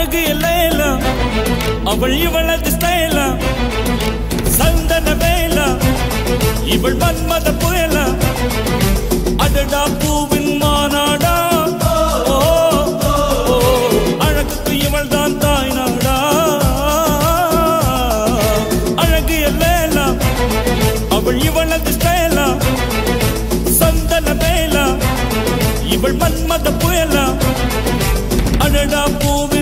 அழகு எல்லாம் அவள் இவளது ஸ்டைலா சந்தன வேலா இவள் மன்மத புயலா அடடா பூவின் மாநாடா அழகுக்கு இவள் தான் தாய் நாடா அழகு எல்லாம் அவள் இவளது ஸ்டைலா சந்தன வேலா இவள் மன்மத புயலா அடடா பூவின்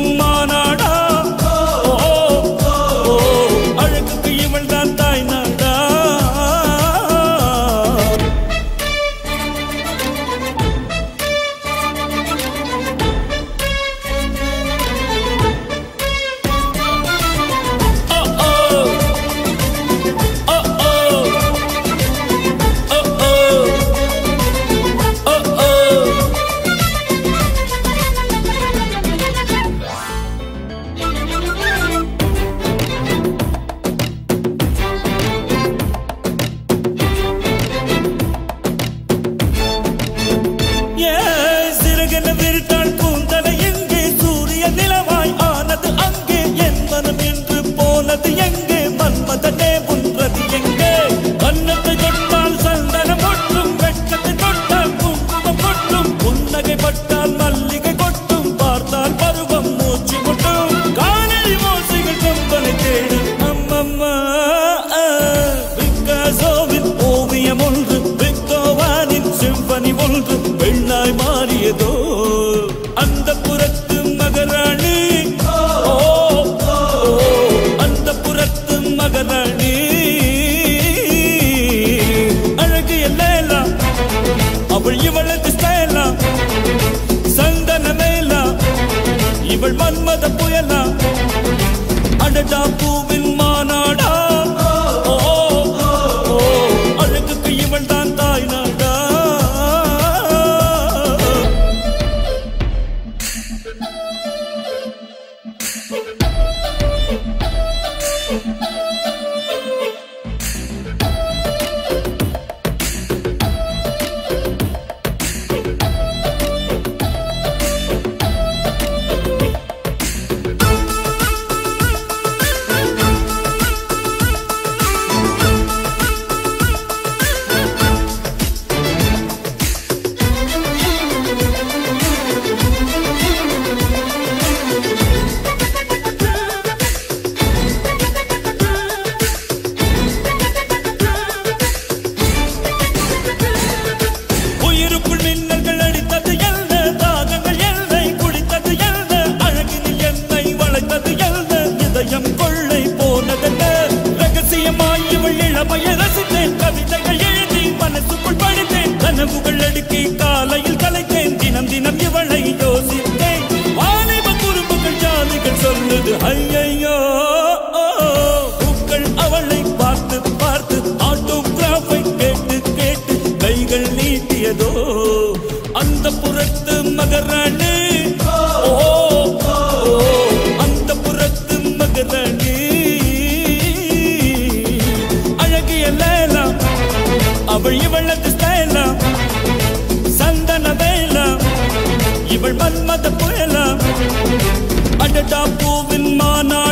பெண்ணாய் மாறியதோ அந்த புறத்து மகராணி. அந்த புறத்து மகராணி. அழகு எல்லாம் அவள் இவளது ஸ்டைலா. சந்தன மேலா இவள் மன்மத புயலா. அடடா ரகசியமாய் இவள் இளமையை ரசித்தேன். கவிதைகள் எழுதி மனசுக்குள் படித்தேன். கனவுகள் அடுக்கி ஸ்டைலா சந்தன வேலா இவள் மன்மத புயலா அடடா பூவின் மானா